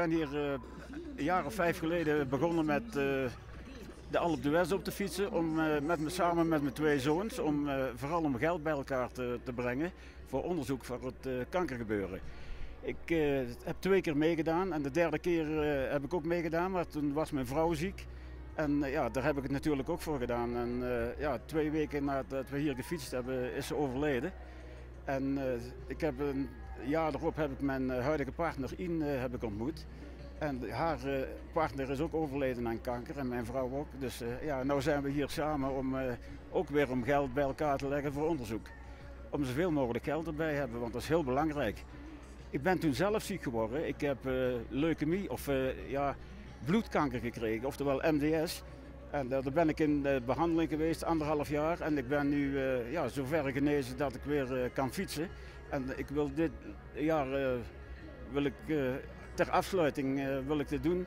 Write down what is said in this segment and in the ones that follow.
ben hier uh, een jaar of vijf geleden begonnen met uh, de Alp de West op te fietsen. Om, uh, met me, samen met mijn twee zoons. Om, vooral om geld bij elkaar te, te brengen voor onderzoek voor het kankergebeuren. Ik heb twee keer meegedaan en de derde keer heb ik ook meegedaan. Maar toen was mijn vrouw ziek. En ja, daar heb ik het natuurlijk ook voor gedaan. En ja, twee weken nadat we hier gefietst hebben, is ze overleden. En ik heb een jaar erop heb ik mijn eh, huidige partner In eh, heb ik ontmoet. En haar eh, partner is ook overleden aan kanker en mijn vrouw ook. Dus ja, nou zijn we hier samen om ook weer om geld bij elkaar te leggen voor onderzoek. Om zoveel mogelijk geld erbij te hebben, want dat is heel belangrijk. Ik ben toen zelf ziek geworden. Ik heb leukemie of ja, bloedkanker gekregen, oftewel MDS. En daar ben ik in behandeling geweest, anderhalf jaar. En ik ben nu ja, zover genezen dat ik weer kan fietsen. En ik wil dit jaar wil ik, ter afsluiting wil ik dit doen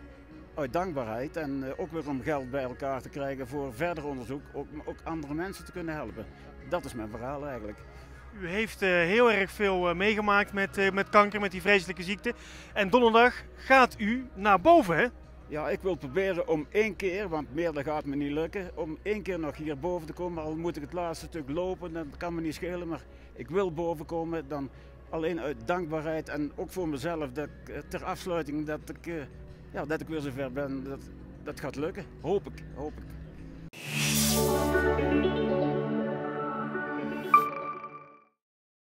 uit dankbaarheid en ook weer om geld bij elkaar te krijgen voor verder onderzoek, ook, ook andere mensen te kunnen helpen. Dat is mijn verhaal eigenlijk. U heeft heel erg veel meegemaakt met, met kanker, met die vreselijke ziekte. En donderdag gaat u naar boven, hè? Ja, ik wil proberen om één keer, want meer dat gaat me niet lukken, om één keer nog hier boven te komen. Al moet ik het laatste stuk lopen, dat kan me niet schelen, maar ik wil boven komen. Dan alleen uit dankbaarheid en ook voor mezelf, dat ik, eh, ter afsluiting, dat ik, eh, ja, dat ik weer zover ben. Dat, dat gaat lukken, hoop ik, hoop ik.